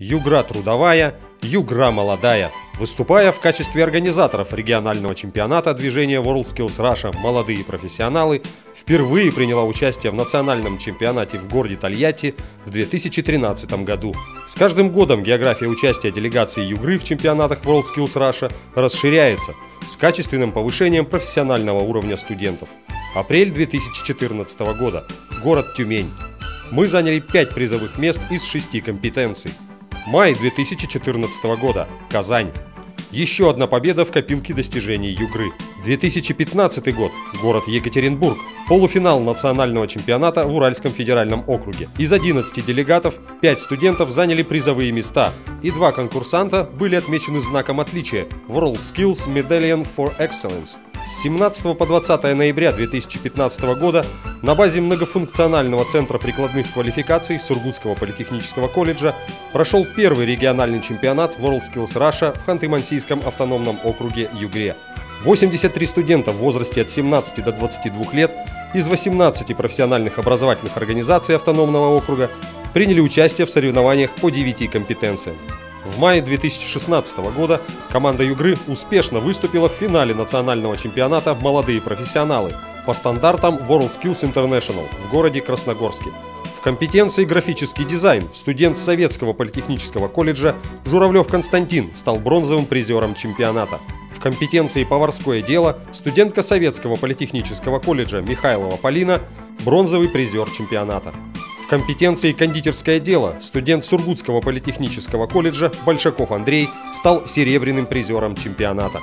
Югра трудовая, Югра молодая. Выступая в качестве организаторов регионального чемпионата движения WorldSkills Russia «Молодые профессионалы», впервые приняла участие в национальном чемпионате в городе Тольятти в 2013 году. С каждым годом география участия делегации Югры в чемпионатах WorldSkills Russia расширяется с качественным повышением профессионального уровня студентов. Апрель 2014 года. Город Тюмень. Мы заняли 5 призовых мест из 6 компетенций – Май 2014 года. Казань. Еще одна победа в копилке достижений Югры. 2015 год. Город Екатеринбург. Полуфинал национального чемпионата в Уральском федеральном округе. Из 11 делегатов 5 студентов заняли призовые места, и два конкурсанта были отмечены знаком отличия World Skills Medallion for Excellence. С 17 по 20 ноября 2015 года на базе многофункционального центра прикладных квалификаций Сургутского политехнического колледжа прошел первый региональный чемпионат WorldSkills Russia в Ханты-Мансийском автономном округе Югре. 83 студента в возрасте от 17 до 22 лет из 18 профессиональных образовательных организаций автономного округа приняли участие в соревнованиях по 9 компетенциям. В мае 2016 года команда Югры успешно выступила в финале национального чемпионата «Молодые профессионалы» по стандартам WorldSkills International в городе Красногорске. В компетенции графический дизайн студент Советского политехнического колледжа Журавлев Константин стал бронзовым призером чемпионата. В компетенции поварское дело студентка Советского политехнического колледжа Михайлова Полина – бронзовый призер чемпионата. В компетенции кондитерское дело студент Сургутского политехнического колледжа Большаков Андрей стал серебряным призером чемпионата.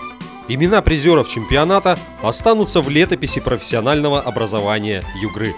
Имена призеров чемпионата останутся в летописи профессионального образования Югры.